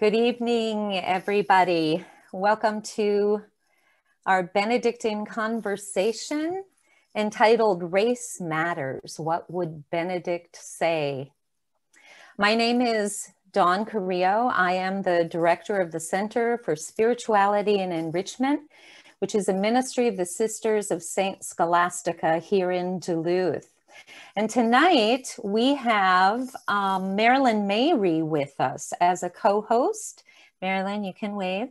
Good evening, everybody. Welcome to our Benedictine conversation entitled Race Matters. What would Benedict say? My name is Dawn Carrillo. I am the director of the Center for Spirituality and Enrichment, which is a ministry of the Sisters of St. Scholastica here in Duluth. And tonight we have um, Marilyn Mayre with us as a co host. Marilyn, you can wave.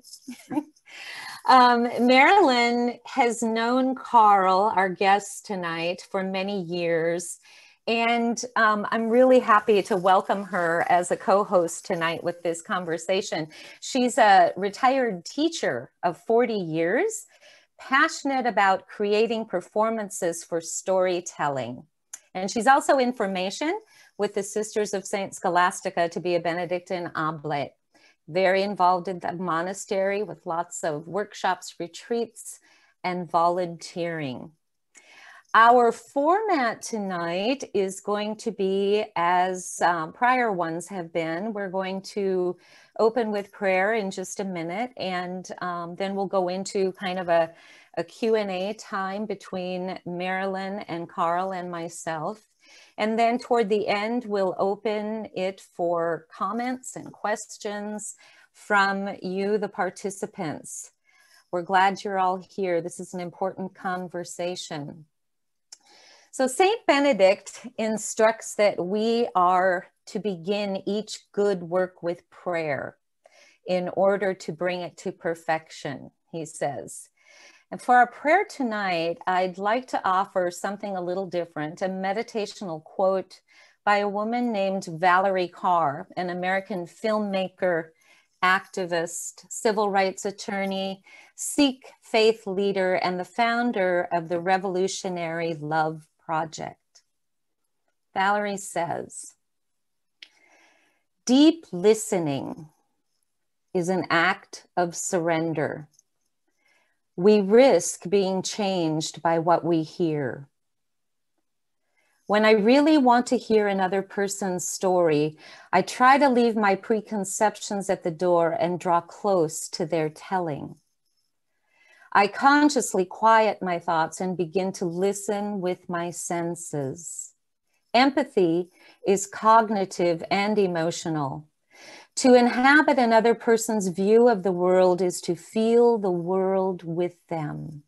um, Marilyn has known Carl, our guest tonight, for many years. And um, I'm really happy to welcome her as a co host tonight with this conversation. She's a retired teacher of 40 years, passionate about creating performances for storytelling. And she's also information with the Sisters of St. Scholastica to be a Benedictine oblate. Very involved in the monastery with lots of workshops, retreats, and volunteering. Our format tonight is going to be as um, prior ones have been. We're going to open with prayer in just a minute, and um, then we'll go into kind of a a Q&A time between Marilyn and Carl and myself. And then toward the end, we'll open it for comments and questions from you, the participants. We're glad you're all here. This is an important conversation. So Saint Benedict instructs that we are to begin each good work with prayer in order to bring it to perfection, he says. And for our prayer tonight, I'd like to offer something a little different, a meditational quote by a woman named Valarie Kaur, an American filmmaker, activist, civil rights attorney, Sikh faith leader, and the founder of the Revolutionary Love Project. Valarie says, Deep listening is an act of surrender we risk being changed by what we hear. When I really want to hear another person's story, I try to leave my preconceptions at the door and draw close to their telling. I consciously quiet my thoughts and begin to listen with my senses. Empathy is cognitive and emotional. To inhabit another person's view of the world is to feel the world with them.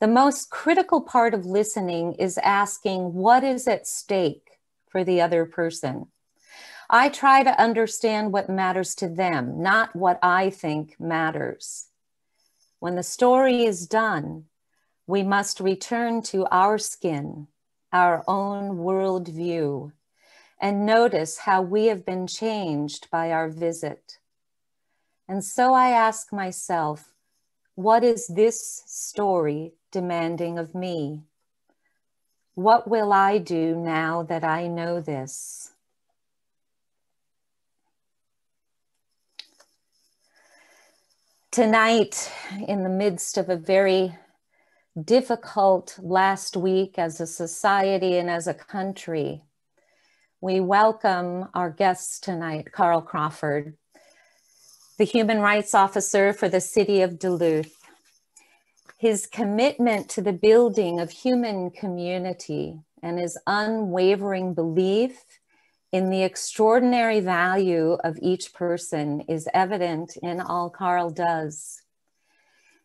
The most critical part of listening is asking what is at stake for the other person. I try to understand what matters to them, not what I think matters. When the story is done, we must return to our skin, our own worldview, and notice how we have been changed by our visit. And so I ask myself, what is this story demanding of me? What will I do now that I know this? Tonight, in the midst of a very difficult last week as a society and as a country, we welcome our guests tonight, Carl Crawford, the Human Rights Officer for the City of Duluth. His commitment to the building of human community and his unwavering belief in the extraordinary value of each person is evident in all Carl does.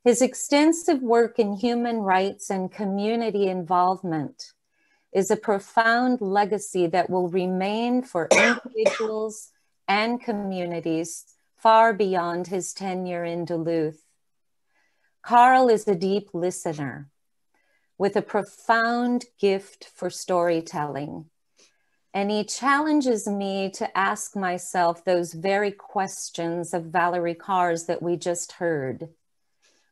His extensive work in human rights and community involvement is a profound legacy that will remain for individuals and communities far beyond his tenure in Duluth. Carl is a deep listener with a profound gift for storytelling. And he challenges me to ask myself those very questions of Valarie Kaur's that we just heard.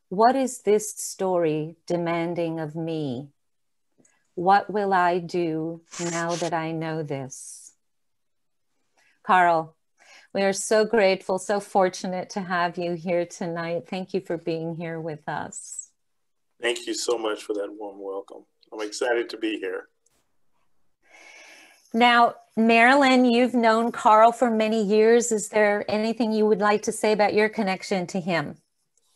What is this story demanding of me? What will I do now that I know this? Carl, we are so grateful, so fortunate to have you here tonight. Thank you for being here with us. Thank you so much for that warm welcome. I'm excited to be here. Now, Marilyn, you've known Carl for many years. Is there anything you would like to say about your connection to him?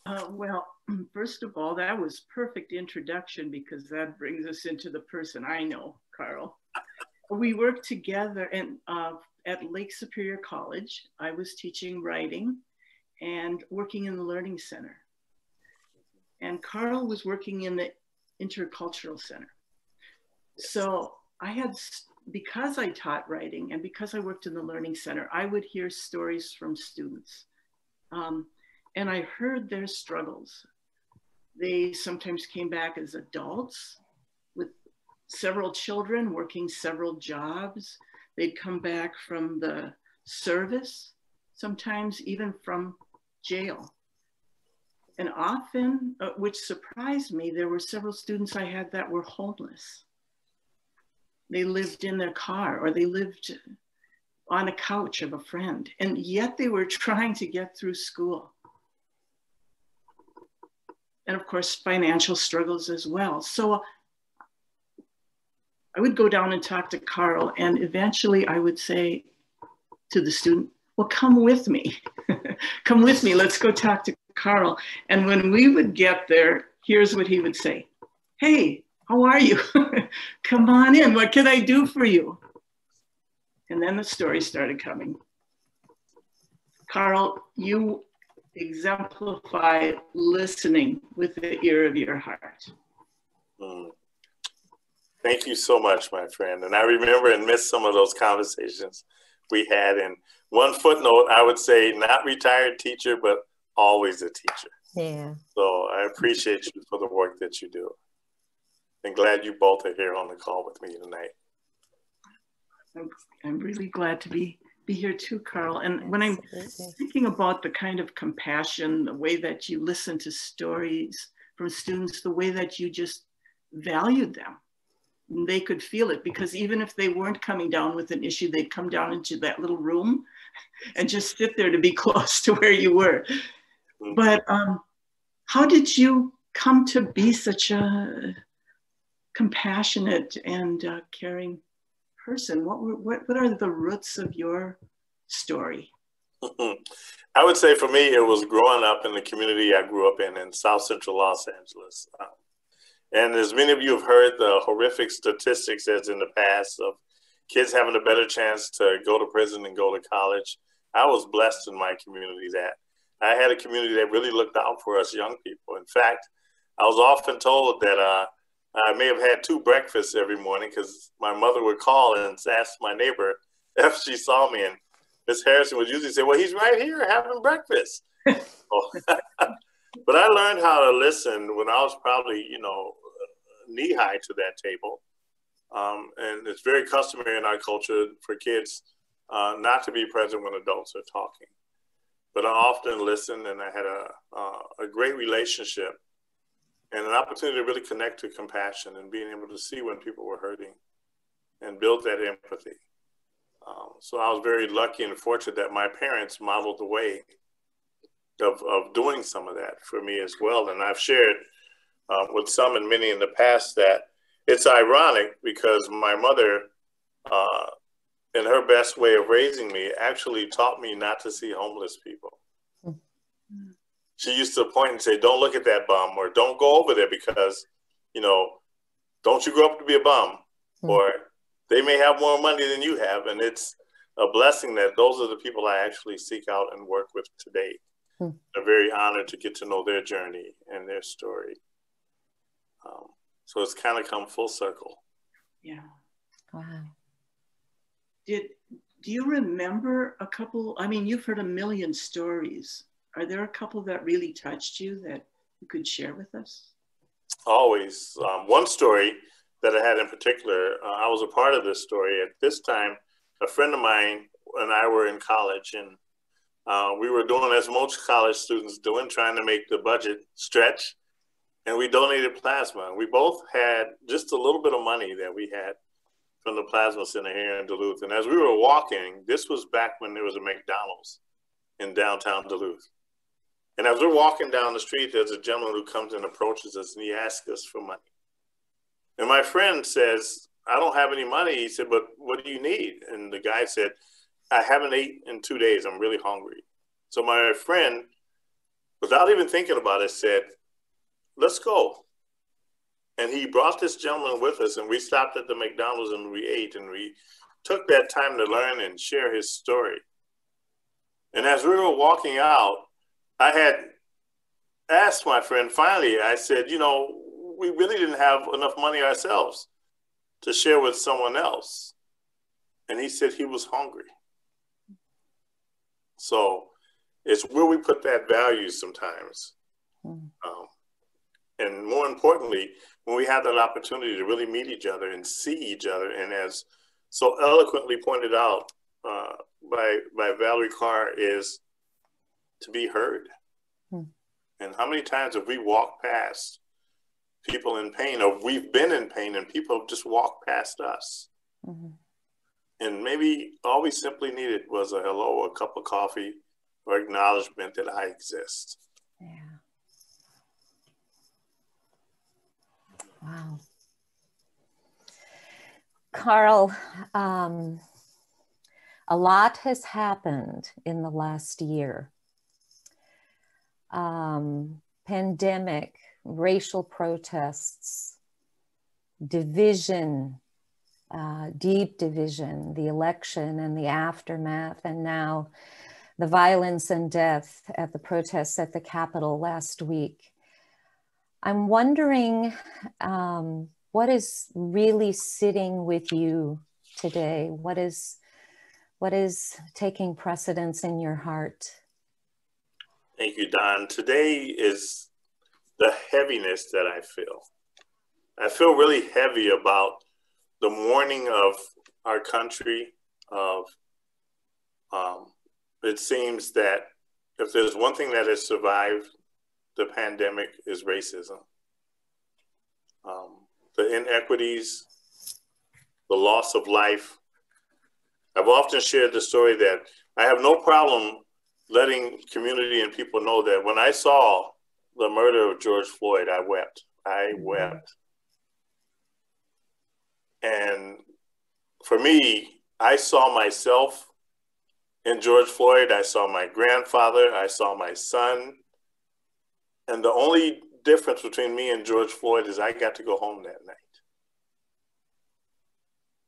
Uh, well, first of all, that was perfect introduction because that brings us into the person I know, Carl. We worked together and uh, at Lake Superior College. I was teaching writing and working in the Learning Center. And Carl was working in the Intercultural Center. So I had, because I taught writing and because I worked in the Learning Center, I would hear stories from students. Um, and I heard their struggles. They sometimes came back as adults with several children, working several jobs. They'd come back from the service, sometimes even from jail. And often, uh, which surprised me, there were several students I had that were homeless. They lived in their car or they lived on a couch of a friend, and yet they were trying to get through school. And of course, financial struggles as well. So I would go down and talk to Carl, and eventually I would say to the student, Well, come with me. come with me. Let's go talk to Carl. And when we would get there, here's what he would say Hey, how are you? come on in. What can I do for you? And then the story started coming. Carl, you exemplify listening with the ear of your heart. Mm. Thank you so much, my friend. And I remember and miss some of those conversations we had. And one footnote, I would say, not retired teacher, but always a teacher. Yeah. So I appreciate you for the work that you do. And glad you both are here on the call with me tonight. I'm, I'm really glad to be be here too, Carl. And when I'm thinking about the kind of compassion, the way that you listen to stories from students, the way that you just valued them, they could feel it because even if they weren't coming down with an issue, they'd come down into that little room and just sit there to be close to where you were. But um, how did you come to be such a compassionate and uh, caring person? What, were, what, what are the roots of your story? I would say for me, it was growing up in the community I grew up in, in South Central Los Angeles. Um, and as many of you have heard the horrific statistics as in the past of kids having a better chance to go to prison and go to college, I was blessed in my community that I had a community that really looked out for us young people. In fact, I was often told that uh, I may have had two breakfasts every morning because my mother would call and ask my neighbor if she saw me. And Miss Harrison would usually say, Well, he's right here having breakfast. but I learned how to listen when I was probably, you know, knee high to that table. Um, and it's very customary in our culture for kids uh, not to be present when adults are talking. But I often listened and I had a, uh, a great relationship and an opportunity to really connect to compassion and being able to see when people were hurting and build that empathy. Um, so I was very lucky and fortunate that my parents modeled the way of, of doing some of that for me as well. And I've shared uh, with some and many in the past that it's ironic because my mother, uh, in her best way of raising me, actually taught me not to see homeless people. She used to point and say, "Don't look at that bum," or "Don't go over there because, you know, don't you grow up to be a bum?" Mm-hmm. Or they may have more money than you have, and it's a blessing that those are the people I actually seek out and work with today. Mm-hmm. I'm very honored to get to know their journey and their story. Um, so it's kind of come full circle. Yeah. Wow. Did do you remember a couple? I mean, you've heard a million stories are there a couple that really touched you that you could share with us? Always. Um, one story that I had in particular, uh, I was a part of this story. At this time, a friend of mine and I were in college, and uh, we were doing as most college students doing, trying to make the budget stretch. And we donated plasma. We both had just a little bit of money that we had from the plasma center here in Duluth. And as we were walking, this was back when there was a McDonald's in downtown Duluth. And as we're walking down the street, there's a gentleman who comes and approaches us and he asks us for money. And my friend says, I don't have any money. He said, but what do you need? And the guy said, I haven't ate in two days. I'm really hungry. So my friend, without even thinking about it, said, let's go. And he brought this gentleman with us, and we stopped at the McDonald's and we ate, and we took that time to learn and share his story. And as we were walking out, I had asked my friend finally, I said, you know, we really didn't have enough money ourselves to share with someone else. And he said he was hungry. So it's where we put that value sometimes. Mm. Um, and more importantly, when we have that opportunity to really meet each other and see each other, and as so eloquently pointed out uh, by by Valarie Kaur, is to be heard. Mm. And how many times have we walked past people in pain, or we've been in pain, and people have just walked past us? Mm-hmm. And maybe all we simply needed was a hello, a cup of coffee, or acknowledgement that I exist. Yeah. Wow. Carl, um, a lot has happened in the last year. Um, pandemic, racial protests, division, uh, deep division, the election and the aftermath, and now the violence and death at the protests at the Capitol last week. I'm wondering um, what is really sitting with you today? What is what is taking precedence in your heart? Thank you, Dawn. Today is the heaviness that I feel. I feel really heavy about the mourning of our country. Of um, it seems that if there's one thing that has survived the pandemic is racism. Um, the inequities, the loss of life. I've often shared the story that I have no problem letting community and people know that when I saw the murder of George Floyd, I wept. I mm-hmm. wept. And for me, I saw myself in George Floyd. I saw my grandfather. I saw my son. And the only difference between me and George Floyd is I got to go home that night.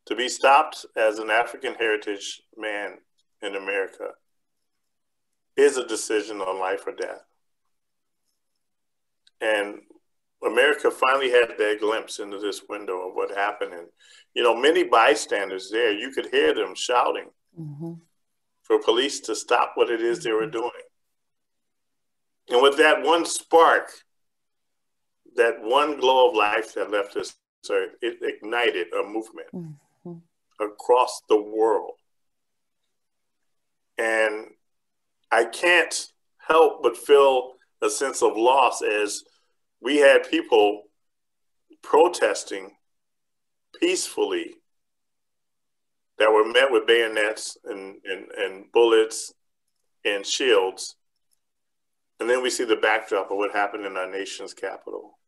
To be stopped as an African heritage man in America is a decision on life or death. And America finally had that glimpse into this window of what happened. And, you know, many bystanders there, you could hear them shouting mm-hmm. for police to stop what it is they were mm-hmm. doing. And with that one spark, that one glow of life that left us, it ignited a movement mm-hmm. across the world. And I can't help but feel a sense of loss as we had people protesting peacefully that were met with bayonets and, and, and bullets and shields. And then we see the backdrop of what happened in our nation's capital.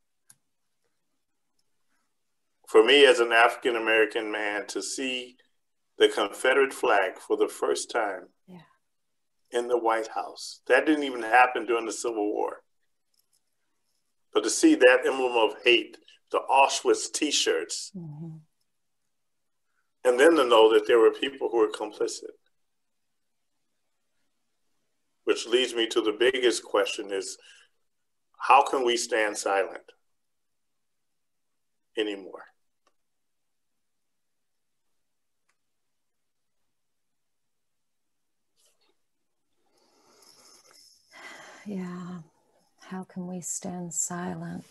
For me, as an African American man, to see the Confederate flag for the first time. In the White House, that didn't even happen during the Civil War. But to see that emblem of hate, the Auschwitz t shirts, mm-hmm. and then to know that there were people who were complicit. Which leads me to the biggest question is how can we stand silent anymore? Yeah. How can we stand silent?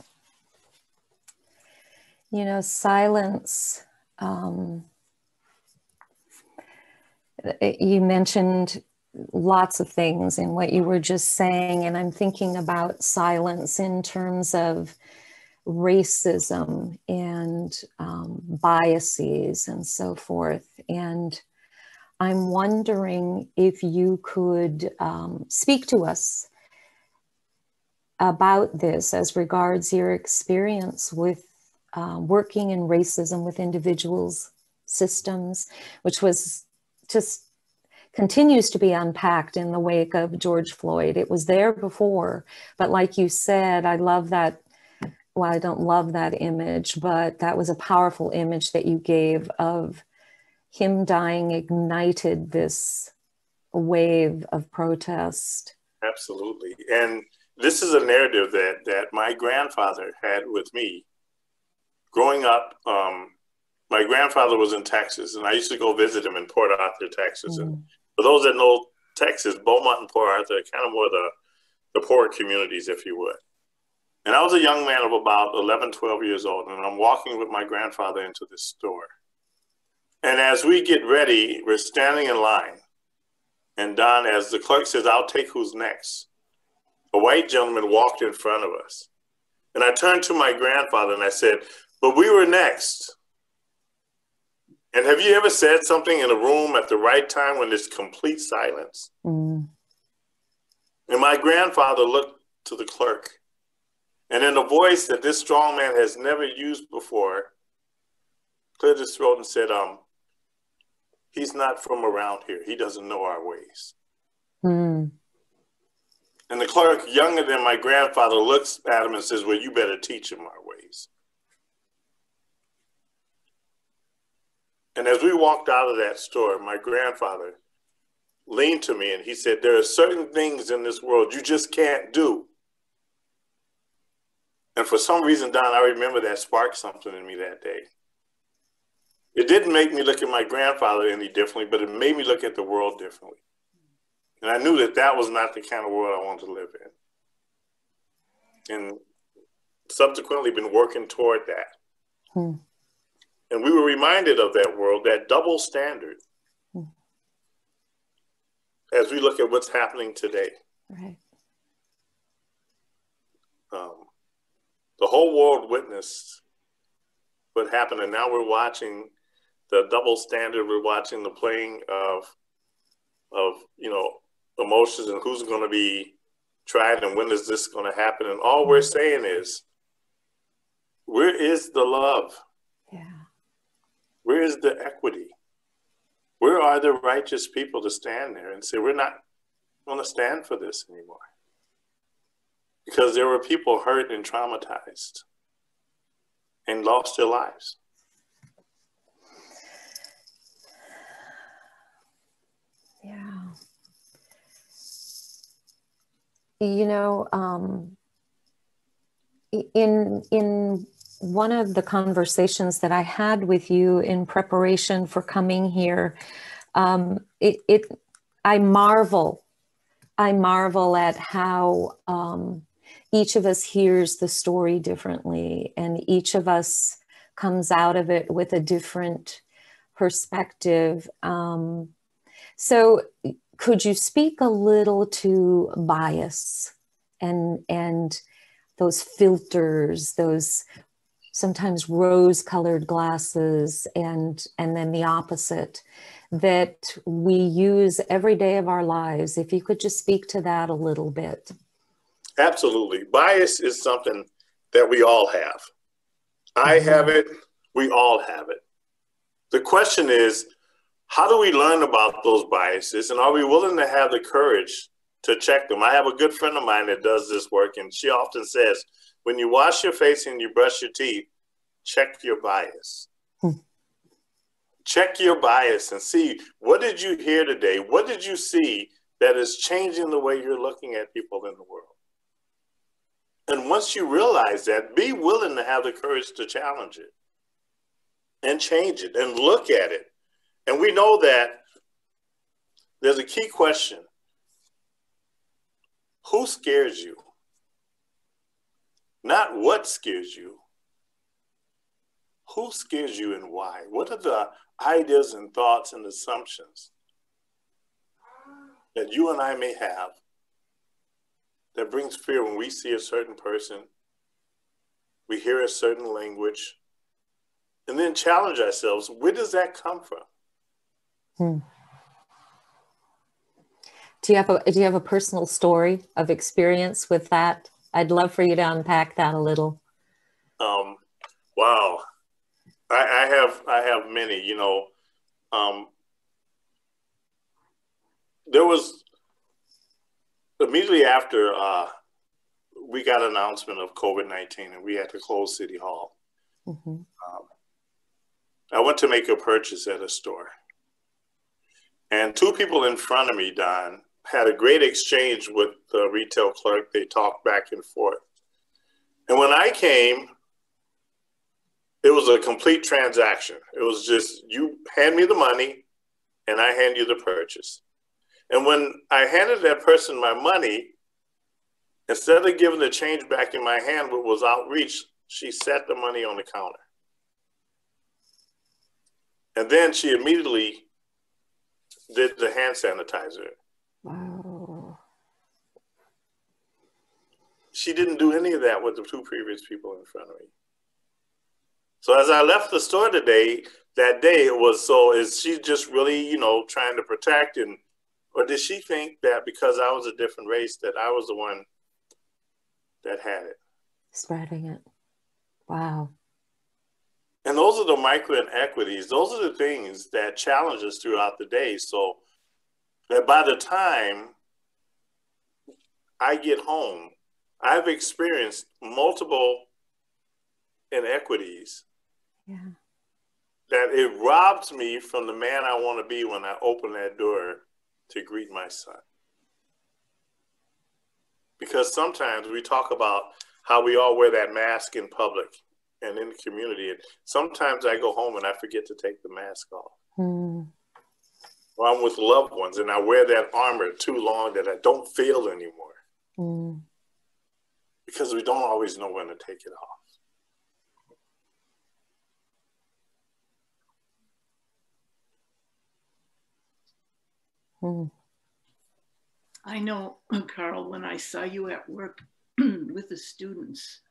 You know, silence. Um, you mentioned lots of things in what you were just saying, and I'm thinking about silence in terms of racism and um, biases and so forth. And I'm wondering if you could um, speak to us about this as regards your experience with uh, working in racism with individuals systems, which was just continues to be unpacked in the wake of George Floyd. It was there before, but like you said, I love that. Well, I don't love that image, but that was a powerful image that you gave of him dying ignited this wave of protest. Absolutely. And this is a narrative that that my grandfather had with me growing up. Um, my grandfather was in Texas, and I used to go visit him in Port Arthur, Texas. Mm. And for those that know Texas, Beaumont and Port Arthur are kind of more the the poor communities, if you would. And I was a young man of about 11, 12 years old, and I'm walking with my grandfather into this store. And as we get ready, we're standing in line. And Dawn, as the clerk says, I'll take who's next a white gentleman walked in front of us. And I turned to my grandfather and I said, But we were next. And have you ever said something in a room at the right time when there's complete silence? Mm. And my grandfather looked to the clerk. And in a voice that this strong man has never used before, cleared his throat and said, um, he's not from around here. He doesn't know our ways. Mm. And the clerk, younger than my grandfather, looks at him and says, Well, you better teach him our ways. And as we walked out of that store, my grandfather leaned to me and he said, There are certain things in this world you just can't do. And for some reason, Dawn, I remember that sparked something in me that day. It didn't make me look at my grandfather any differently, but it made me look at the world differently. And I knew that that was not the kind of world I wanted to live in. And subsequently been working toward that. Hmm. And we were reminded of that world, that double standard, hmm. as we look at what's happening today. Right. Um, the whole world witnessed what happened, and now we're watching the double standard. We're watching the playing of, of you know, emotions and who's going to be tried and when is this going to happen. And all we're mm-hmm. saying is, where is the love? Yeah. Where is the equity? Where are the righteous people to stand there and say, we're not going to stand for this anymore? Because there were people hurt and traumatized and lost their lives. Yeah you know, um, in in one of the conversations that I had with you in preparation for coming here, um, it, it I marvel, I marvel at how um, each of us hears the story differently, and each of us comes out of it with a different perspective. Um, so could you speak a little to bias and and those filters those sometimes rose colored glasses and and then the opposite that we use every day of our lives? If you could just speak to that a little bit. Absolutely. Bias is something that we all have. I mm-hmm. have it. We all have it. The question is how do we learn about those biases and are we willing to have the courage to check them? I have a good friend of mine that does this work, and she often says, when you wash your face and you brush your teeth, check your bias. Hmm. Check your bias and see what did you hear today? What did you see that is changing the way you're looking at people in the world? And once you realize that, be willing to have the courage to challenge it and change it and look at it and we know that there's a key question Who scares you? Not what scares you. Who scares you and why? What are the ideas and thoughts and assumptions that you and I may have that brings fear when we see a certain person, we hear a certain language, and then challenge ourselves where does that come from? Hmm. Do you have a do you have a personal story of experience with that? I'd love for you to unpack that a little. Um, Wow. I, I have I have many, you know. Um, there was immediately after uh, we got announcement of COVID 19 and we had to close City Hall. Mm-hmm. Um, I went to make a purchase at a store. And two people in front of me, Dawn, had a great exchange with the retail clerk. They talked back and forth. And when I came, it was a complete transaction. It was just you hand me the money and I hand you the purchase. And when I handed that person my money, instead of giving the change back in my hand, what was outreach, she set the money on the counter. And then she immediately did the hand sanitizer. Wow. She didn't do any of that with the two previous people in front of me. So as I left the store today, that day it was so is she just really, you know, trying to protect and or did she think that because I was a different race that I was the one that had it? Spreading it. Wow. And those are the micro inequities. Those are the things that challenge us throughout the day. So that by the time I get home, I've experienced multiple inequities. Yeah. That it robs me from the man I want to be when I open that door to greet my son. Because sometimes we talk about how we all wear that mask in public and in the community. And sometimes I go home and I forget to take the mask off. Mm. Or I'm with loved ones and I wear that armor too long that I don't feel anymore. Mm. Because we don't always know when to take it off. Hmm. I know, Carl, when I saw you at work with the students,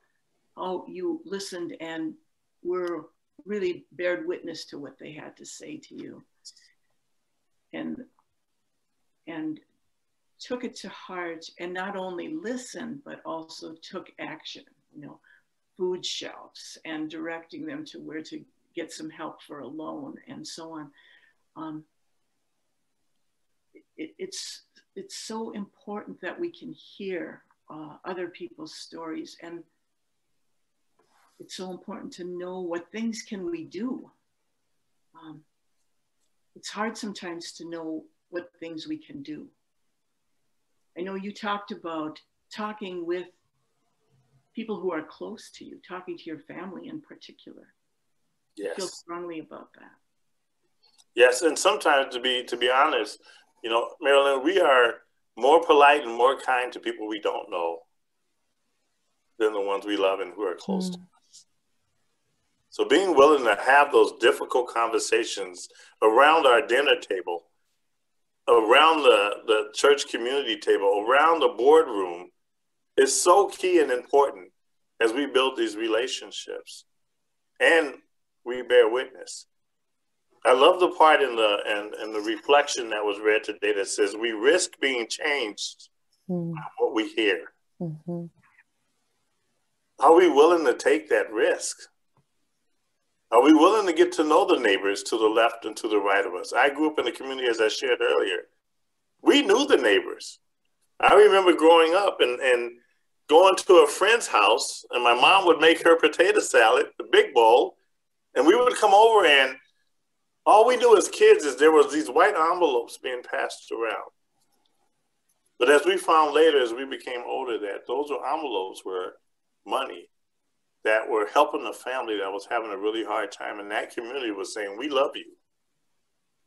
how you listened and were really bared witness to what they had to say to you. And and took it to heart and not only listened, but also took action, you know, food shelves and directing them to where to get some help for a loan and so on. Um, it, it's it's so important that we can hear uh, other people's stories and it's so important to know what things can we do um, it's hard sometimes to know what things we can do i know you talked about talking with people who are close to you talking to your family in particular yes. I feel strongly about that yes and sometimes to be to be honest you know, Marilyn, we are more polite and more kind to people we don't know than the ones we love and who are close mm. to us. So being willing to have those difficult conversations around our dinner table, around the, the church community table, around the boardroom is so key and important as we build these relationships and we bear witness. I love the part in the and in the reflection that was read today that says we risk being changed mm. by what we hear. Mm-hmm. Are we willing to take that risk? Are we willing to get to know the neighbors to the left and to the right of us? I grew up in a community, as I shared earlier. We knew the neighbors. I remember growing up and, and going to a friend's house, and my mom would make her potato salad, the big bowl, and we would come over and all we knew as kids is there was these white envelopes being passed around. But as we found later, as we became older, that those envelopes were money that were helping a family that was having a really hard time. And that community was saying, we love you.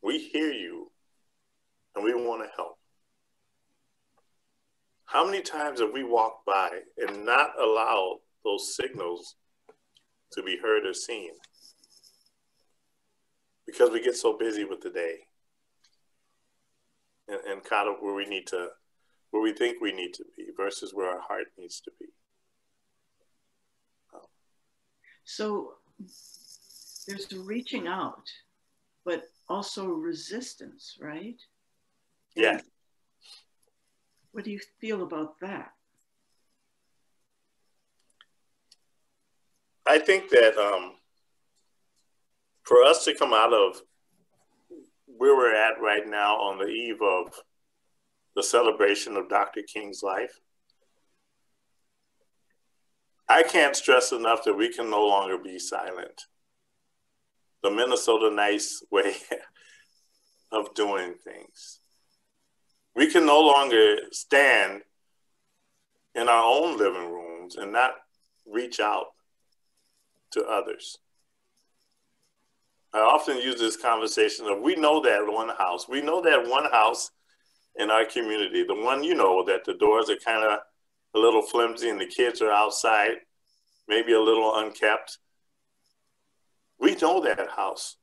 We hear you and we want to help. How many times have we walked by and not allowed those signals to be heard or seen? because we get so busy with the day and, and kind of where we need to, where we think we need to be versus where our heart needs to be. So there's reaching out, but also resistance, right? Yeah. what do you feel about that? I think that um, for us to come out of where we're at right now on the eve of the celebration of Dr. King's life, I can't stress enough that we can no longer be silent. The Minnesota nice way of doing things. We can no longer stand in our own living rooms and not reach out to others. I often use this conversation of we know that one house, we know that one house in our community, the one you know that the doors are kind of a little flimsy and the kids are outside, maybe a little unkept. We know that house.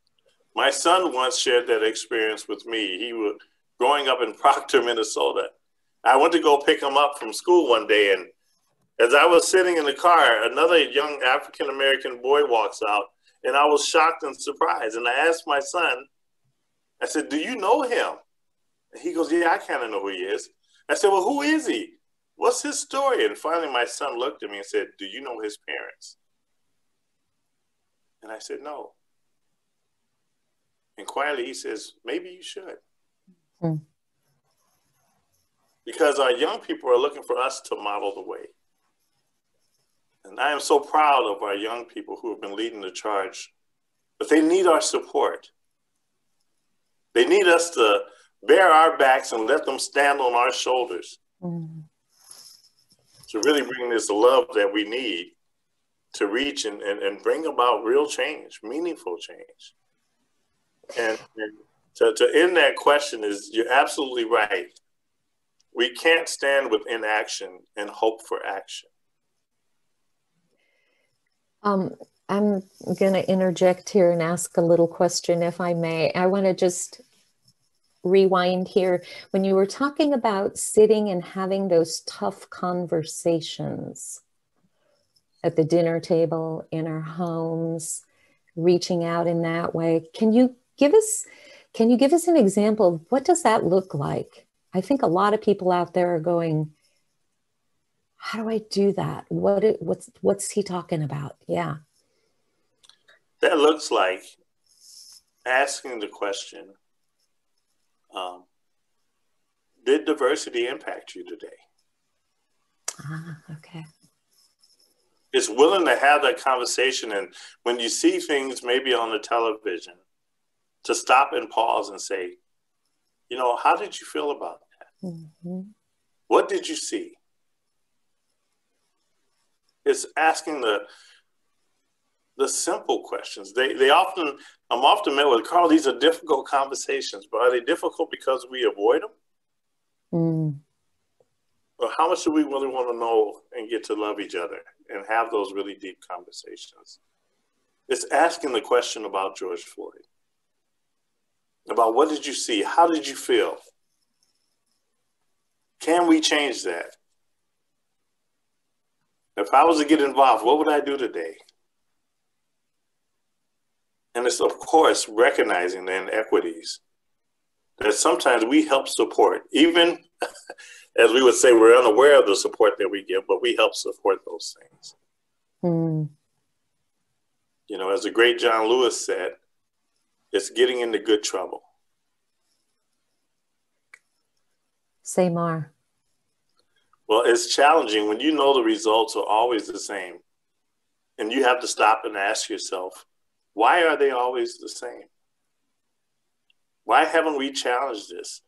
My son once shared that experience with me. He was growing up in Proctor, Minnesota. I went to go pick him up from school one day, and as I was sitting in the car, another young African American boy walks out, and I was shocked and surprised. And I asked my son, I said, Do you know him? And he goes, Yeah, I kind of know who he is. I said, Well, who is he? What's his story? And finally, my son looked at me and said, Do you know his parents? And I said, No. And quietly, he says, Maybe you should. Hmm. Because our young people are looking for us to model the way. And I am so proud of our young people who have been leading the charge, but they need our support. They need us to bear our backs and let them stand on our shoulders mm. To really bring this love that we need to reach and, and, and bring about real change, meaningful change. And, and to, to end that question is you're absolutely right. We can't stand with inaction and hope for action. Um, I'm going to interject here and ask a little question, if I may. I want to just rewind here. When you were talking about sitting and having those tough conversations at the dinner table, in our homes, reaching out in that way, can you give us can you give us an example of what does that look like? I think a lot of people out there are going, how do I do that? What it, what's what's he talking about? Yeah. That looks like asking the question, um, did diversity impact you today? Ah, okay. It's willing to have that conversation. And when you see things maybe on the television, to stop and pause and say, you know, how did you feel about that? Mm-hmm. What did you see? It's asking the the simple questions. They they often I'm often met with Carl. These are difficult conversations, but are they difficult because we avoid them? Mm. Or how much do we really want to know and get to love each other and have those really deep conversations? It's asking the question about George Floyd about what did you see? How did you feel? Can we change that? If I was to get involved, what would I do today? And it's, of course, recognizing the inequities that sometimes we help support, even as we would say, we're unaware of the support that we give, but we help support those things. Mm. You know, as the great John Lewis said, it's getting into good trouble. Say more. Well, it's challenging when you know the results are always the same. And you have to stop and ask yourself, why are they always the same? Why haven't we challenged this?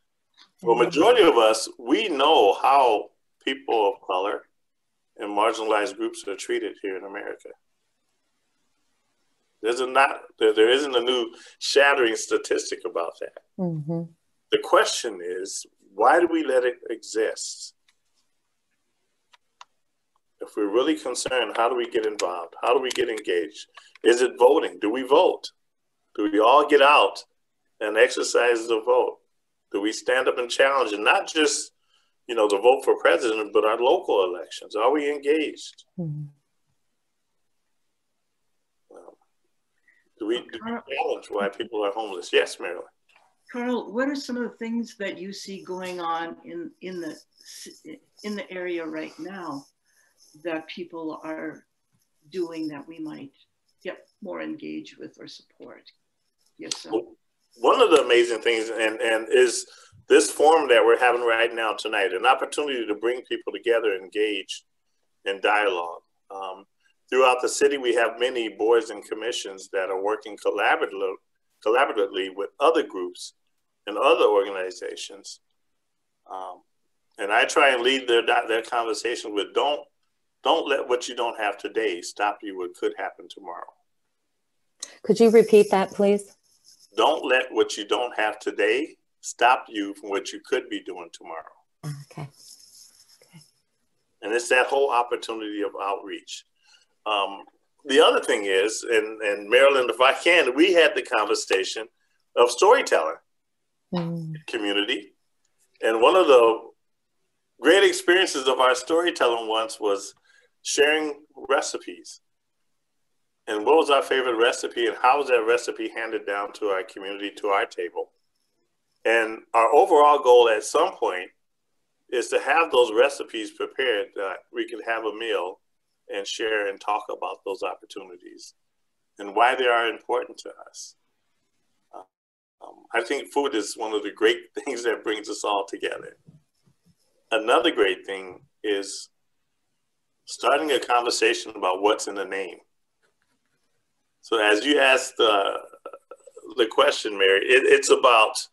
Well, majority of us, we know how people of color and marginalized groups are treated here in America. There's a not there, there isn't a new shattering statistic about that. Mm-hmm. The question is, why do we let it exist? If we're really concerned, how do we get involved? How do we get engaged? Is it voting? Do we vote? Do we all get out and exercise the vote? Do we stand up and challenge and not just, you know, the vote for president, but our local elections? Are we engaged? Mm-hmm. Do we, do we challenge why people are homeless? Yes, Marilyn. Carl, what are some of the things that you see going on in, in, the, in the area right now that people are doing that we might get more engaged with or support. Yes, sir. One of the amazing things and, and is this forum that we're having right now tonight, an opportunity to bring people together, engage in dialogue. Um, throughout the city, we have many boards and commissions that are working collaboratively, collaboratively with other groups and other organizations. Um, and I try and lead their, their conversation with don't, don't let what you don't have today stop you what could happen tomorrow. Could you repeat that, please? Don't let what you don't have today stop you from what you could be doing tomorrow. Okay. okay. And it's that whole opportunity of outreach. Um, the other thing is, and, and Marilyn, if I can, we had the conversation of storytelling mm. community. And one of the great experiences of our storytelling once was sharing recipes. And what was our favorite recipe, and how was that recipe handed down to our community, to our table? And our overall goal at some point is to have those recipes prepared that we can have a meal and share and talk about those opportunities and why they are important to us. Um, I think food is one of the great things that brings us all together. Another great thing is starting a conversation about what's in the name. So as you asked uh, the question, Mary, it, it's about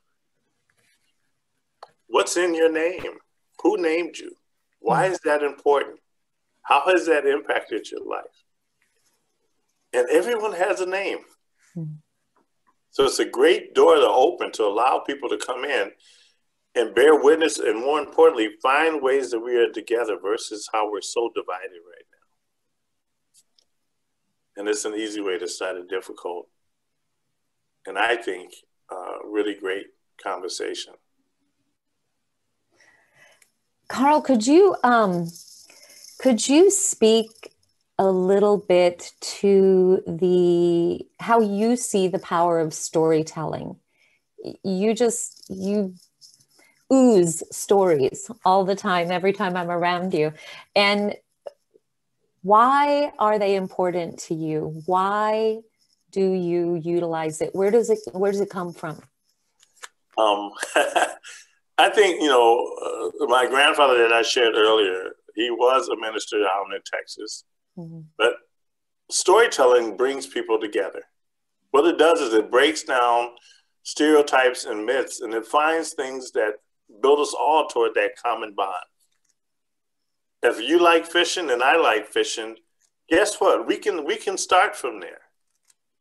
what's in your name? Who named you? Why is that important? How has that impacted your life? And everyone has a name. Mm-hmm. So it's a great door to open to allow people to come in and bear witness and more importantly, find ways that we are together versus how we're so divided right now. And it's an easy way to start a difficult and I think uh, really great conversation. Carl, could you um, could you speak a little bit to the how you see the power of storytelling you just you ooze stories all the time every time i'm around you. And why are they important to you? Why do you utilize it? Where does it where does it come from? Um, i think you know uh, my grandfather that i shared earlier he was a minister out in texas. Mm-hmm. But storytelling brings people together. What it does is it breaks down stereotypes and myths and it finds things that build us all toward that common bond. If you like fishing and I like fishing, guess what? We can we can start from there.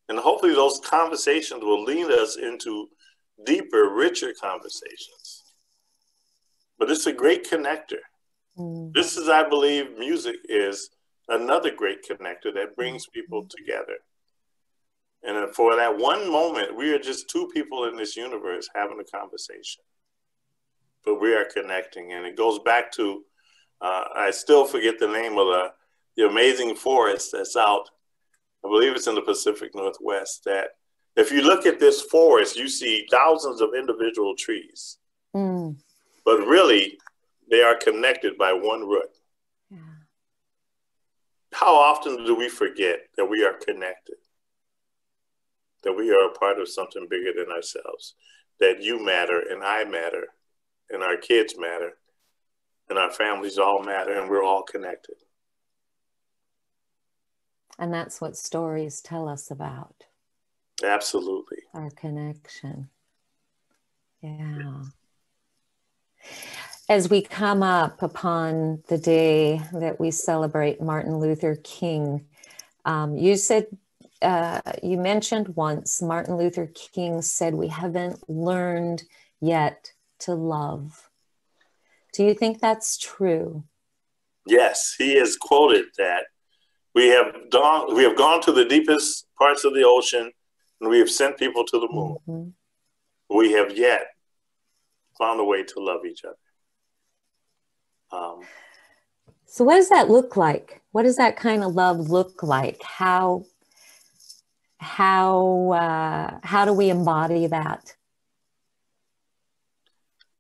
And hopefully those conversations will lead us into deeper, richer conversations. But it's a great connector. Mm. This is, I believe, music is another great connector that brings people together. And for that one moment, we are just two people in this universe having a conversation, but we are connecting. And it goes back to, uh, I still forget the name of the, the amazing forest that's out. I believe it's in the Pacific Northwest. That if you look at this forest, you see thousands of individual trees, mm. but really they are connected by one root how often do we forget that we are connected? That we are a part of something bigger than ourselves? That you matter and I matter and our kids matter and our families all matter and we're all connected. And that's what stories tell us about. Absolutely. Our connection. Yeah as we come up upon the day that we celebrate Martin Luther King, um, you said, uh, you mentioned once, Martin Luther King said, We haven't learned yet to love. Do you think that's true? Yes, he has quoted that. We have gone, we have gone to the deepest parts of the ocean and we have sent people to the moon. Mm-hmm. We have yet found a way to love each other. Um, so, what does that look like? What does that kind of love look like? How how uh, how do we embody that?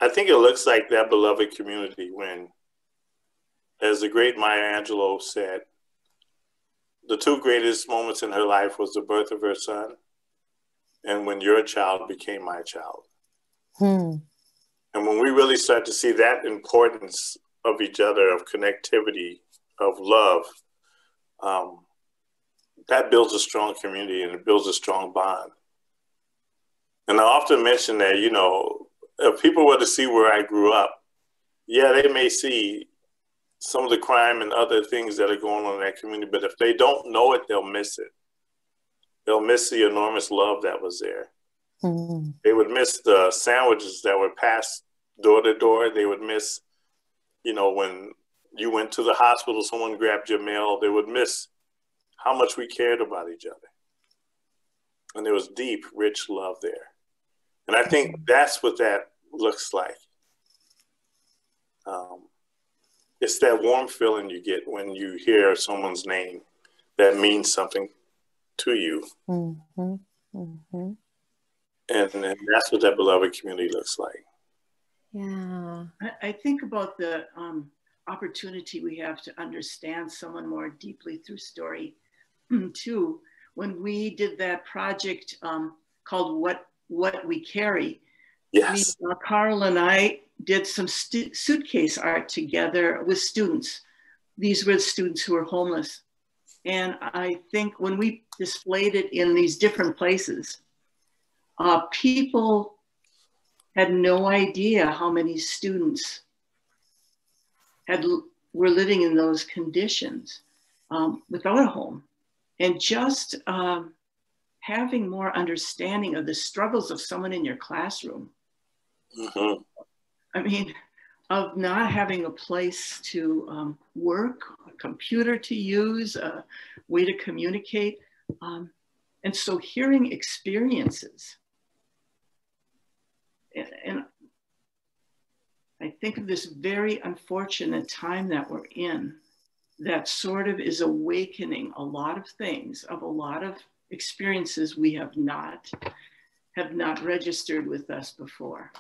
I think it looks like that beloved community when, as the great Maya Angelou said, the two greatest moments in her life was the birth of her son and when your child became my child. Hmm. And when we really start to see that importance of each other, of connectivity, of love, um, that builds a strong community and it builds a strong bond. And I often mention that, you know, if people were to see where I grew up, yeah, they may see some of the crime and other things that are going on in that community, but if they don't know it, they'll miss it. They'll miss the enormous love that was there. Mm-hmm. They would miss the sandwiches that were passed door to door. They would miss, you know, when you went to the hospital, someone grabbed your mail. They would miss how much we cared about each other. And there was deep, rich love there. And I think that's what that looks like. Um, it's that warm feeling you get when you hear someone's name that means something to you. Mm-hmm. Mm-hmm. And, and that's what that beloved community looks like. Yeah. I, I think about the um, opportunity we have to understand someone more deeply through story, too. When we did that project um, called What What We Carry, yes. We, uh, Carl and I did some stu- suitcase art together with students. These were the students who were homeless. And I think when we displayed it in these different places, uh, people had no idea how many students had were living in those conditions um, without a home, and just um, having more understanding of the struggles of someone in your classroom. Mm-hmm. I mean, of not having a place to um, work, a computer to use, a way to communicate. Um, and so hearing experiences and I think of this very unfortunate time that we're in that sort of is awakening a lot of things of a lot of experiences we have not have not registered with us before.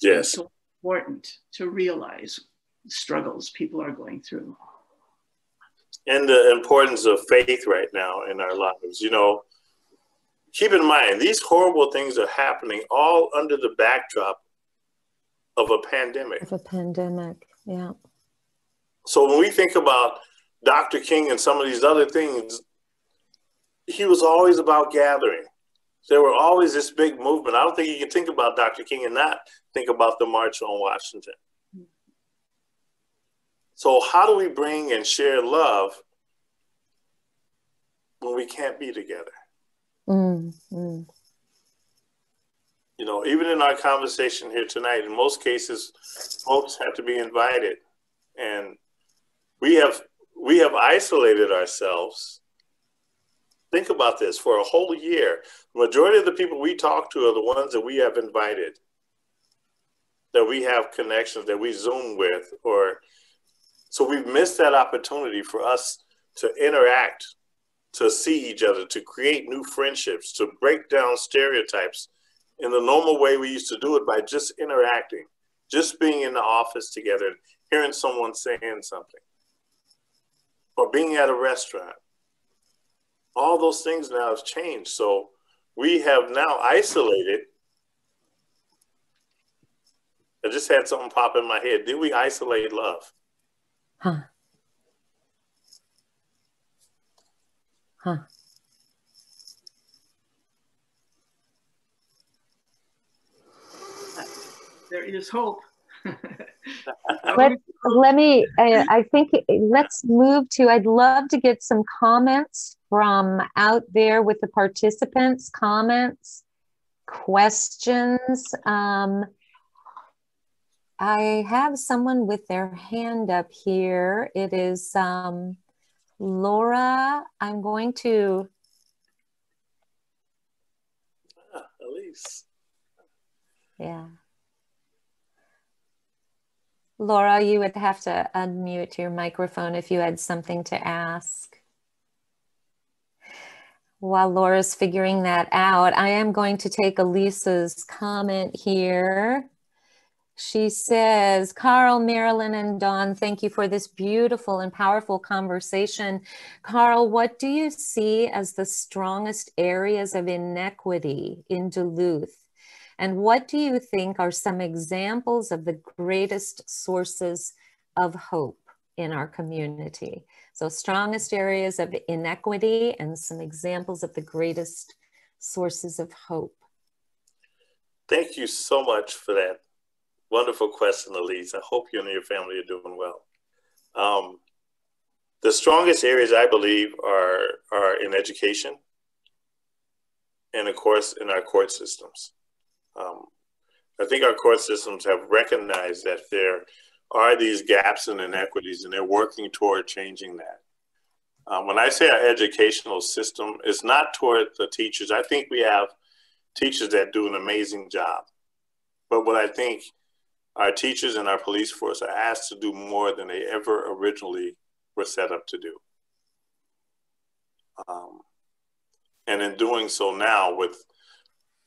Yes. It's so important to realize struggles people are going through. And the importance of faith right now in our lives. You know, keep in mind, these horrible things are happening all under the backdrop of a pandemic. Of a pandemic, yeah. So when we think about Dr. King and some of these other things, he was always about gathering. There were always this big movement. I don't think you can think about Dr. King and not think about the March on Washington. So, how do we bring and share love when we can't be together? Mm, mm. You know, even in our conversation here tonight, in most cases, folks have to be invited, and we have we have isolated ourselves. Think about this for a whole year. The majority of the people we talk to are the ones that we have invited, that we have connections, that we Zoom with, or so we've missed that opportunity for us to interact to see each other, to create new friendships, to break down stereotypes in the normal way we used to do it by just interacting, just being in the office together, hearing someone saying something, or being at a restaurant. All those things now have changed. So we have now isolated. I just had something pop in my head. Did we isolate love? Huh. Huh. There is hope. let, let me, I, I think let's move to, I'd love to get some comments from out there with the participants, comments, questions. Um, I have someone with their hand up here. It is um, Laura, I'm going to. Ah, Elise. Yeah. Laura, you would have to unmute your microphone if you had something to ask. While Laura's figuring that out, I am going to take Elisa's comment here. She says, Carl, Marilyn, and Dawn, thank you for this beautiful and powerful conversation. Carl, what do you see as the strongest areas of inequity in Duluth? And what do you think are some examples of the greatest sources of hope in our community? So, strongest areas of inequity and some examples of the greatest sources of hope. Thank you so much for that Wonderful question, Elise. I hope you and your family are doing well. Um, the strongest areas I believe are are in education, and of course in our court systems. Um, I think our court systems have recognized that there are these gaps and inequities, and they're working toward changing that. Um, when I say our educational system, it's not toward the teachers. I think we have teachers that do an amazing job. But what I think our teachers and our police force are asked to do more than they ever originally were set up to do. Um, and in doing so now, with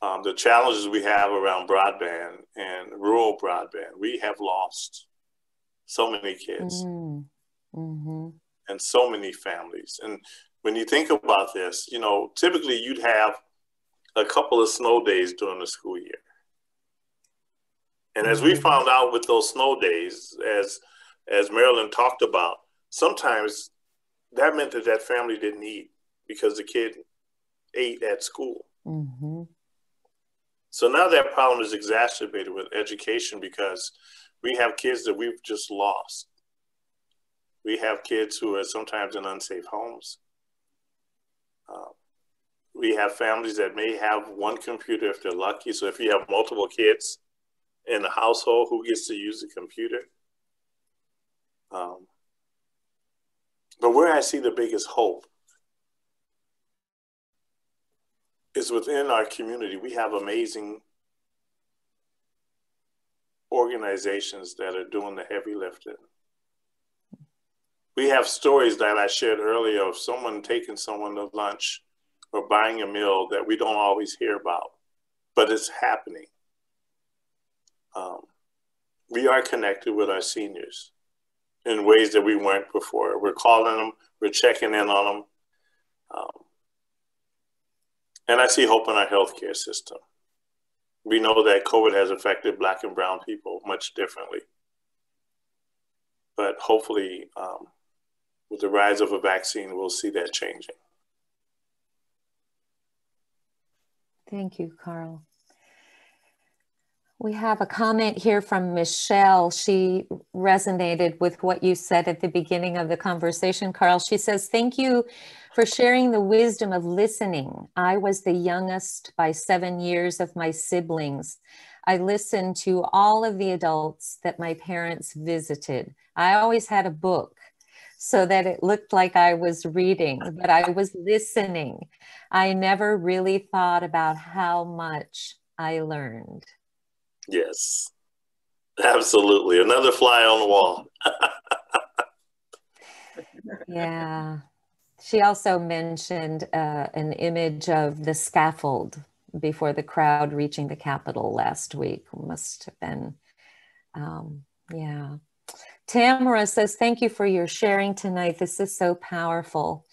um, the challenges we have around broadband and rural broadband, we have lost so many kids mm -hmm. and so many families. And when you think about this, you know, typically you'd have a couple of snow days during the school year. And as we mm-hmm. found out with those snow days, as as Marilyn talked about, sometimes that meant that that family didn't eat because the kid ate at school. Mm-hmm. So now that problem is exacerbated with education because we have kids that we've just lost. We have kids who are sometimes in unsafe homes. Uh, we have families that may have one computer if they're lucky. So if you have multiple kids, in the household who gets to use the computer. Um, but where I see the biggest hope is within our community. We have amazing organizations that are doing the heavy lifting. We have stories that I shared earlier of someone taking someone to lunch or buying a meal that we don't always hear about, but it's happening um, we are connected with our seniors in ways that we weren't before. We're calling them, we're checking in on them. Um, and I see hope in our healthcare system. We know that COVID has affected Black and Brown people much differently. But hopefully, um, with the rise of a vaccine, we'll see that changing. Thank you, Carl. We have a comment here from Michelle. She resonated with what you said at the beginning of the conversation, Carl. She says, Thank you for sharing the wisdom of listening. I was the youngest by seven years of my siblings. I listened to all of the adults that my parents visited. I always had a book so that it looked like I was reading, but I was listening. I never really thought about how much I learned. Yes, absolutely. Another fly on the wall. yeah. She also mentioned uh, an image of the scaffold before the crowd reaching the Capitol last week. Must have been, um, yeah. Tamara says, Thank you for your sharing tonight. This is so powerful.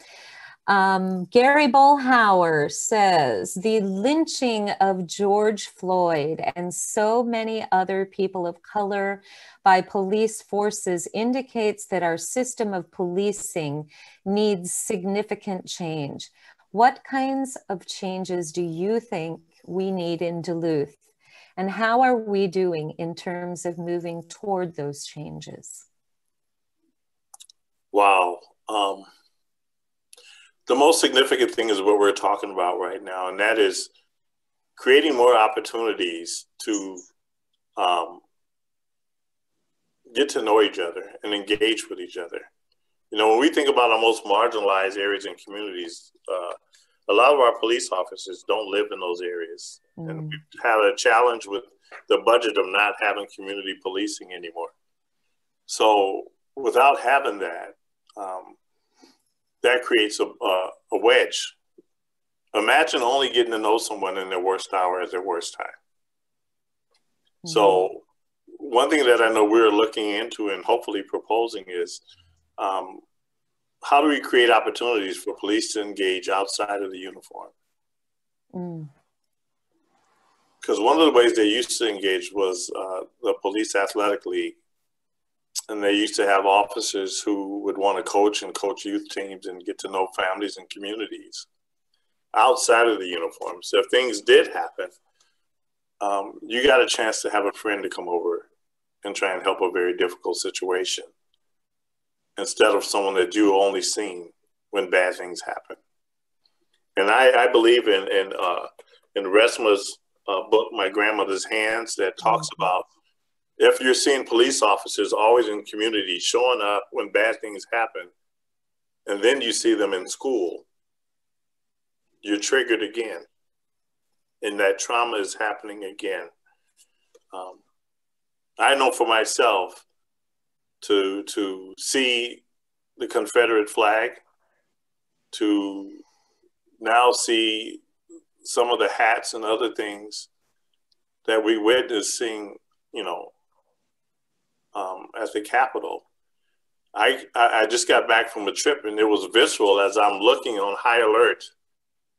Um, Gary Bullhauer says the lynching of George Floyd and so many other people of color by police forces indicates that our system of policing needs significant change. What kinds of changes do you think we need in Duluth? And how are we doing in terms of moving toward those changes? Wow. Um the most significant thing is what we're talking about right now, and that is creating more opportunities to um, get to know each other and engage with each other. You know, when we think about our most marginalized areas and communities, uh, a lot of our police officers don't live in those areas. Mm. And we've had a challenge with the budget of not having community policing anymore. So without having that, um, that creates a, a, a wedge. Imagine only getting to know someone in their worst hour at their worst time. Mm-hmm. So one thing that I know we're looking into and hopefully proposing is um, how do we create opportunities for police to engage outside of the uniform? Because mm. one of the ways they used to engage was uh, the police athletic league. And they used to have officers who would want to coach and coach youth teams and get to know families and communities outside of the uniform. So if things did happen, um, you got a chance to have a friend to come over and try and help a very difficult situation instead of someone that you only seen when bad things happen. And I, I believe in in uh, in Resmaa's uh, book, My Grandmother's Hands, that talks mm-hmm. about if you're seeing police officers always in community showing up when bad things happen, and then you see them in school, you're triggered again, and that trauma is happening again. Um, I know for myself to to see the Confederate flag, to now see some of the hats and other things that we witnessed seeing, you know, um, at the Capitol. I, I just got back from a trip and it was visceral as I'm looking on high alert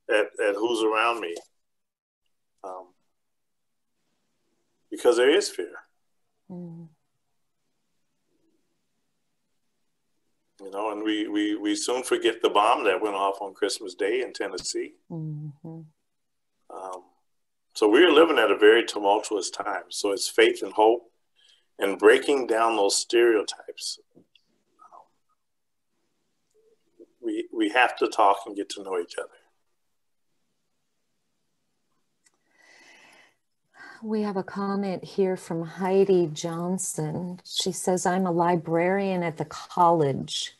at, at who's around me. Um, because there is fear. Mm. You know, and we, we, we soon forget the bomb that went off on Christmas Day in Tennessee. Mm-hmm. Um, so we're living at a very tumultuous time. So it's faith and hope and breaking down those stereotypes. we, we have to talk and get to know each other. We have a comment here from Heidi Johnson. She says, I'm a librarian at the college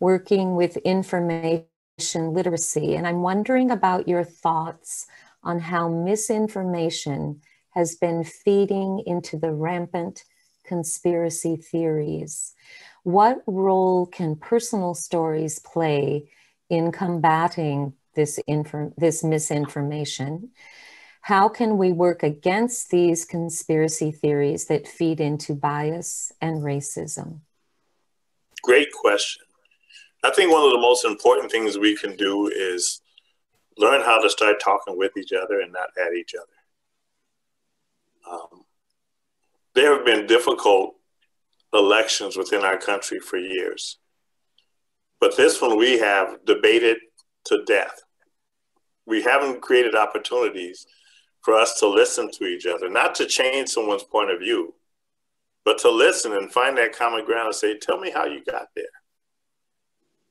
working with information literacy, and I'm wondering about your thoughts on how misinformation has been feeding into the rampant conspiracy theories. What role can personal stories play in combating this, this misinformation? How can we work against these conspiracy theories that feed into bias and racism? Great question. I think one of the most important things we can do is learn how to start talking with each other and not at each other. Um, there have been difficult elections within our country for years, but this one we have debated to death. We haven't created opportunities for us to listen to each other, not to change someone's point of view, but to listen and find that common ground and say, tell me how you got there.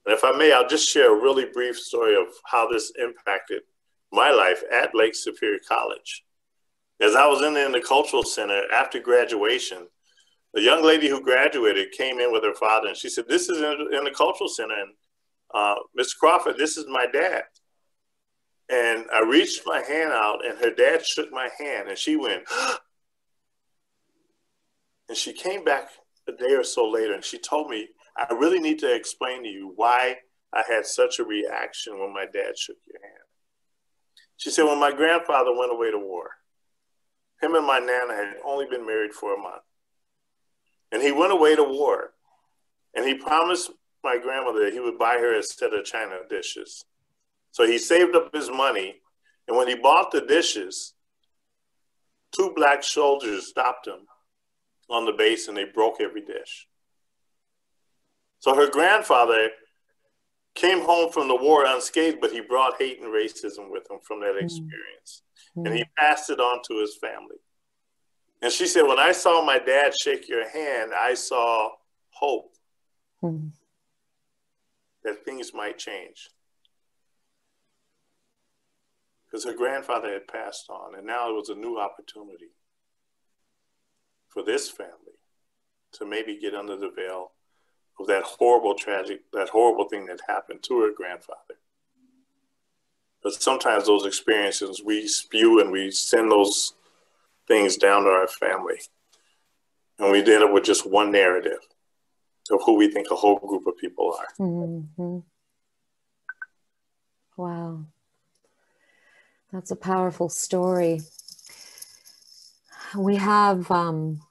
And if I may, I'll just share a really brief story of how this impacted my life at Lake Superior College. As I was in the, in the cultural center after graduation, a young lady who graduated came in with her father and she said, this is in, the cultural center. And uh, Mr. Crawford, this is my dad. And I reached my hand out, and her dad shook my hand, and she went, and she came back a day or so later, and she told me, I really need to explain to you why I had such a reaction when my dad shook your hand. She said, when my grandfather went away to war, him and my nana had only been married for a month. And he went away to war, and he promised my grandmother that he would buy her a set of china dishes. So he saved up his money. And when he bought the dishes, two black soldiers stopped him on the base and they broke every dish. So her grandfather came home from the war unscathed, but he brought hate and racism with him from that mm. experience. Mm. And he passed it on to his family. And she said, When I saw my dad shake your hand, I saw hope mm. that things might change because her grandfather had passed on, and now it was a new opportunity for this family to maybe get under the veil of that horrible tragic, that horrible thing that happened to her grandfather. But sometimes those experiences we spew and we send those things down to our family. And we end up with just one narrative of who we think a whole group of people are. Mm-hmm. Wow. That's a powerful story. We have um,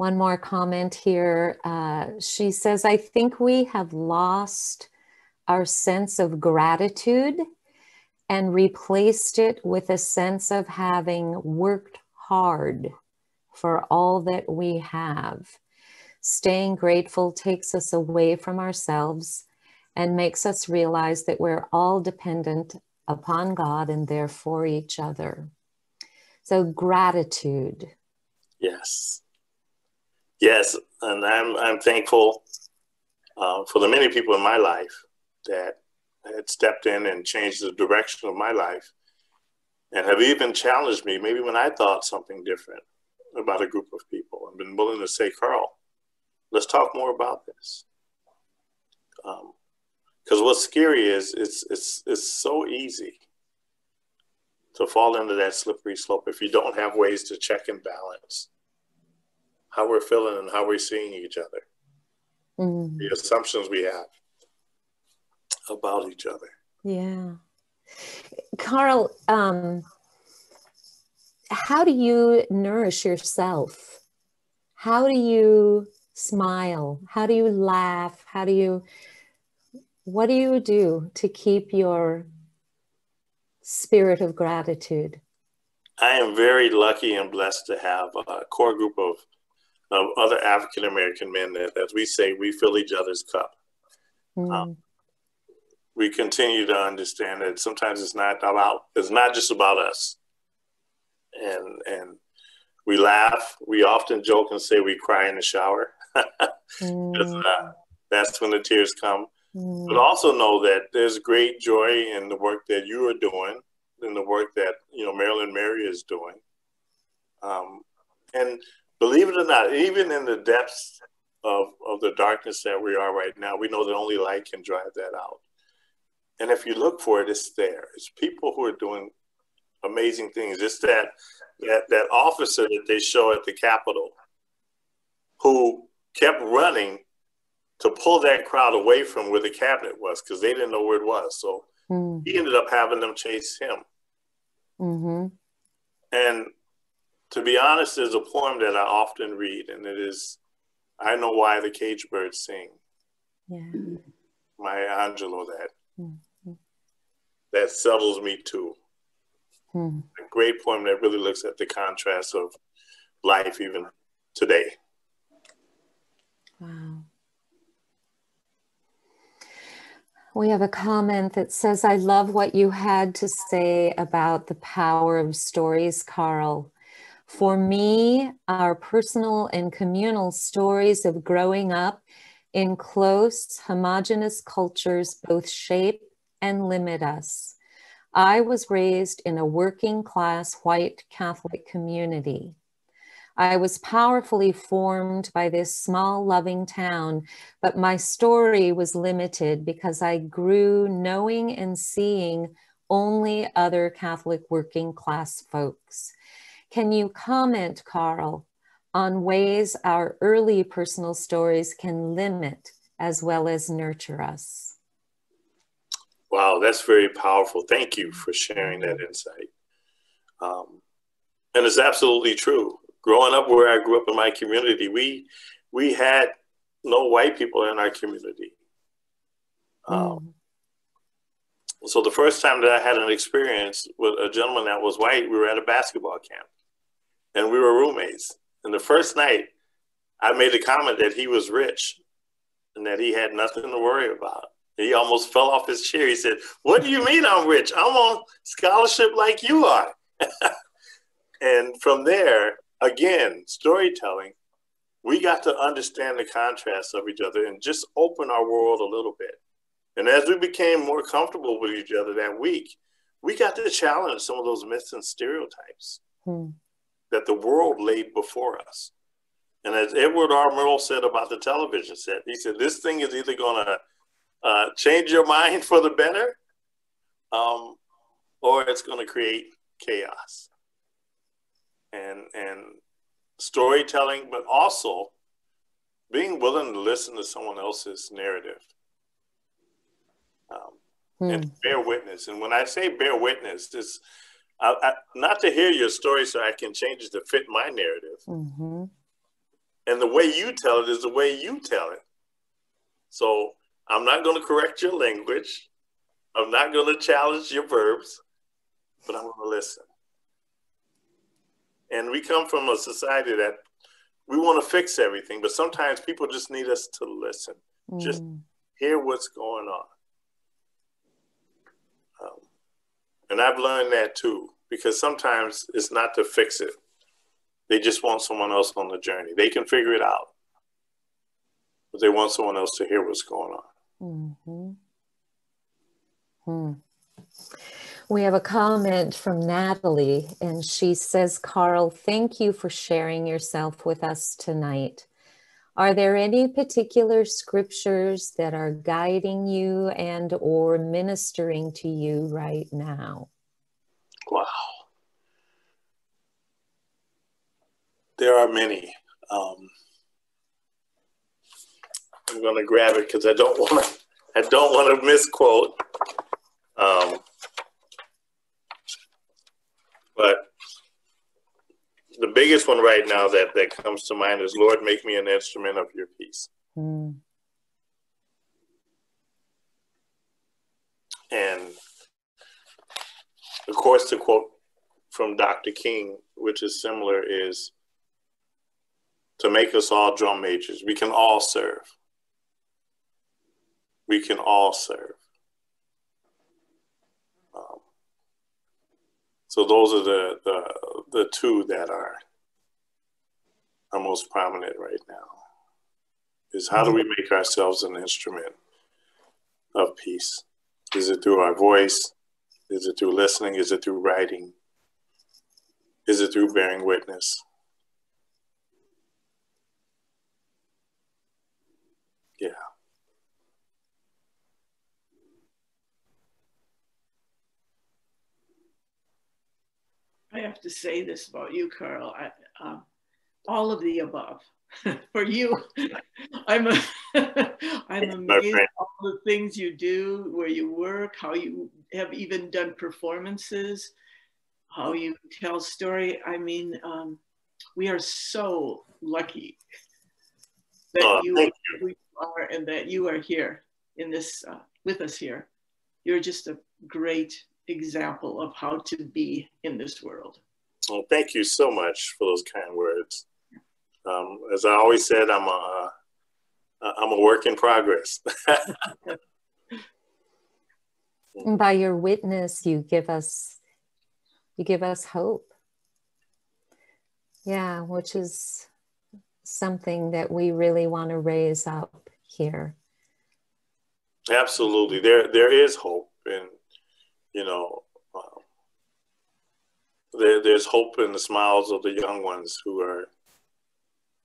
one more comment here. Uh, she says, I think we have lost our sense of gratitude and replaced it with a sense of having worked hard for all that we have. Staying grateful takes us away from ourselves and makes us realize that we're all dependent upon God and therefore each other. So, gratitude. Yes. Yes, and I'm I'm thankful uh, for the many people in my life that had stepped in and changed the direction of my life, and have even challenged me. Maybe when I thought something different about a group of people, and been willing to say, "Carl, let's talk more about this." Because um, what's scary is it's it's it's so easy to fall into that slippery slope if you don't have ways to check and balance how we're feeling and how we're seeing each other, mm. the assumptions we have about each other. Yeah. Carl, um, how do you nourish yourself? How do you smile? How do you laugh? How do you, what do you do to keep your spirit of gratitude? I am very lucky and blessed to have a core group of of other African American men that, as we say, we fill each other's cup. Mm. Um, we continue to understand that sometimes it's not about it's not just about us, and and we laugh. We often joke and say we cry in the shower. mm. uh, that's when the tears come. Mm. But also know that there's great joy in the work that you are doing, in the work that you know Marilyn Mary is doing. Um, and believe it or not, even in the depths of, of the darkness that we are right now, we know that only light can drive that out. And if you look for it, it's there. It's people who are doing amazing things. It's that that that officer that they show at the Capitol who kept running to pull that crowd away from where the cabinet was because they didn't know where it was. So mm. he ended up having them chase him. Mm-hmm. And to be honest, there's a poem that I often read, and it is I Know Why the Cage Birds Sing. Yeah. Maya Angelou, that mm-hmm. that settles me too. Mm. A great poem that really looks at the contrast of life even today. Wow. We have a comment that says, I love what you had to say about the power of stories, Carl. For me, our personal and communal stories of growing up in close, homogenous cultures both shape and limit us. I was raised in a working class white Catholic community. I was powerfully formed by this small, loving town, but my story was limited because I grew knowing and seeing only other Catholic working class folks. Can you comment, Carl, on ways our early personal stories can limit as well as nurture us? Wow, that's very powerful. Thank you for sharing that insight. Um, and it's absolutely true. Growing up where I grew up in my community, we we had no white people in our community. Um, mm. So the first time that I had an experience with a gentleman that was white, we were at a basketball camp and we were roommates. And the first night, I made the comment that he was rich and that he had nothing to worry about. He almost fell off his chair. He said, What do you mean I'm rich? I'm on scholarship like you are. and from there, again, storytelling, we got to understand the contrast of each other and just open our world a little bit. And as we became more comfortable with each other that week, we got to challenge some of those myths and stereotypes. Hmm that the world laid before us. And as Edward R. Murrow said about the television set, he said, this thing is either going to uh, change your mind for the better um, or it's going to create chaos. And, and storytelling, but also being willing to listen to someone else's narrative um, hmm. and bear witness. And when I say bear witness, it's I, I, not to hear your story so I can change it to fit my narrative, mm-hmm. And the way you tell it is the way you tell it. So I'm not going to correct your language. I'm not going to challenge your verbs, but I'm going to listen. And we come from a society that we want to fix everything, but sometimes people just need us to listen, mm. just hear what's going on. Um, and I've learned that too, because sometimes it's not to fix it. They just want someone else on the journey. They can figure it out, but they want someone else to hear what's going on. Mm-hmm. Hmm. We have a comment from Natalie, and she says, Carl, thank you for sharing yourself with us tonight. Are there any particular scriptures that are guiding you and or ministering to you right now? Wow. There are many. Um, I'm going to grab it because I don't want to. I don't want to misquote. Um, but the biggest one right now that, that comes to mind is Lord, make me an instrument of your peace. Mm. And of course, the quote from Dr. King, which is similar, is to make us all drum majors. We can all serve. We can all serve. So those are the, the, the two that are, are most prominent right now. Is how do we make ourselves an instrument of peace? Is it through our voice? Is it through listening? Is it through writing? Is it through bearing witness? Yeah. I have to say this about you, Carl. I, um, all of the above. For you, I'm a, I'm amazed at all the things you do, where you work, how you have even done performances, how you tell story. I mean, um, we are so lucky that oh, you, you, are and that you are here in this uh, with us here. You're just a great example of how to be in this world. Well, thank you so much for those kind words. Um, as I always said, I'm a I'm a work in progress. and by your witness, you give us you give us hope. Yeah, which is something that we really want to raise up here. Absolutely, there there is hope, and you know, um, there, there's hope in the smiles of the young ones who are,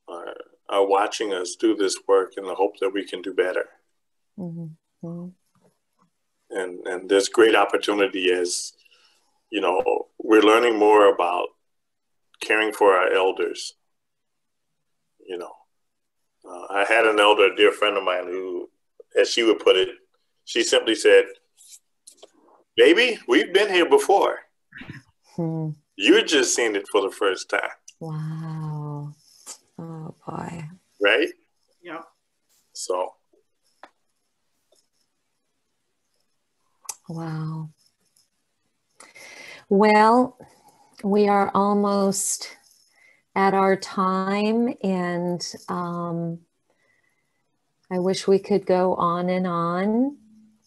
are, are watching us do this work in the hope that we can do better. Mm-hmm. And, and there's great opportunity as, you know, we're learning more about caring for our elders. You know, uh, I had an elder, a dear friend of mine, who, as she would put it, she simply said, Baby, we've been here before. Hmm. You're just seeing it for the first time. Wow. Oh boy. Right? Yeah. So. Wow. Well, we are almost at our time, and um, I wish we could go on and on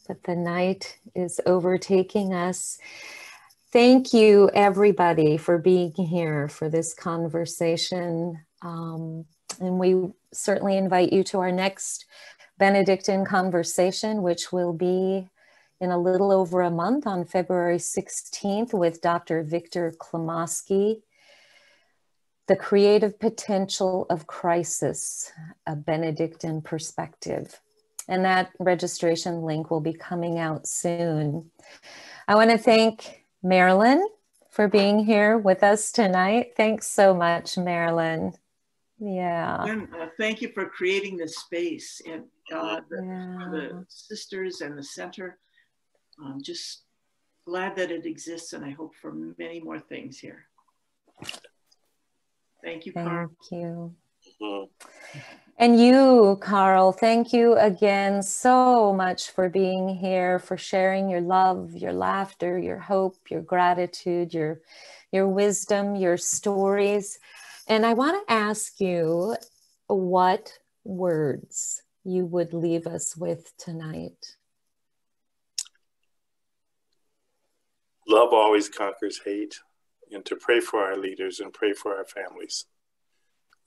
but the night is overtaking us. Thank you, everybody, for being here for this conversation. Um, and we certainly invite you to our next Benedictine conversation, which will be in a little over a month on February 16th with Dr. Victor Klimoski. The Creative Potential of Crisis, a Benedictine Perspective and that registration link will be coming out soon. I want to thank Marilyn for being here with us tonight. Thanks so much, Marilyn. Yeah. And uh, thank you for creating this space and uh, the, yeah. the, sisters and the center. I'm just glad that it exists and I hope for many more things here. Thank you, Thank you. Mm-hmm. And you, Carl, thank you again so much for being here, for sharing your love, your laughter, your hope, your gratitude, your, your wisdom, your stories. And I want to ask you what words you would leave us with tonight. Love always conquers hate, and to pray for our leaders and pray for our families.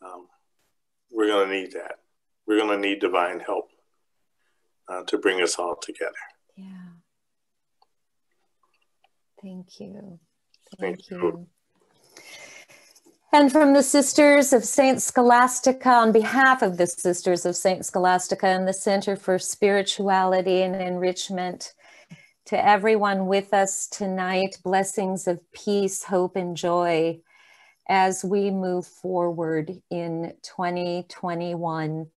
Um, we're going to need that. We're going to need divine help uh, to bring us all together. Yeah. Thank you. Thank, Thank you. you. And from the Sisters of St. Scholastica, on behalf of the Sisters of St. Scholastica and the Center for Spirituality and Enrichment, to everyone with us tonight, blessings of peace, hope, and joy as we move forward in 2021.